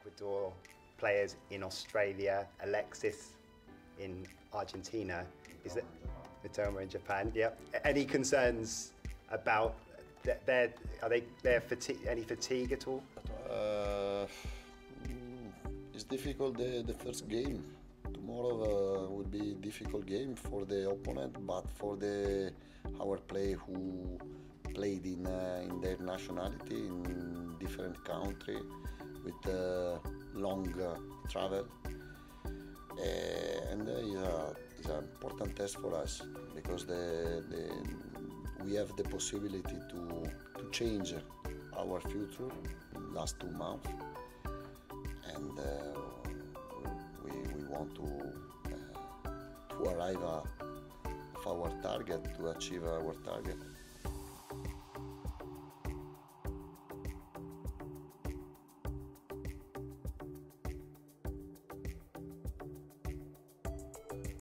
Ecuador, players in Australia, Alexis in Argentina. Is it Mitoma in Japan? Yep. Any concerns about their, are they their fatigue, any fatigue at all? Uh, it's difficult the, the first game. Tomorrow uh, will be a difficult game for the opponent, but for the our play who played in uh, in their nationality in different country with uh, long travel, uh, and uh, it's an important test for us because the, the we have the possibility to to change our future last two months. And uh, we, we want to uh, to arrive at our target to achieve our target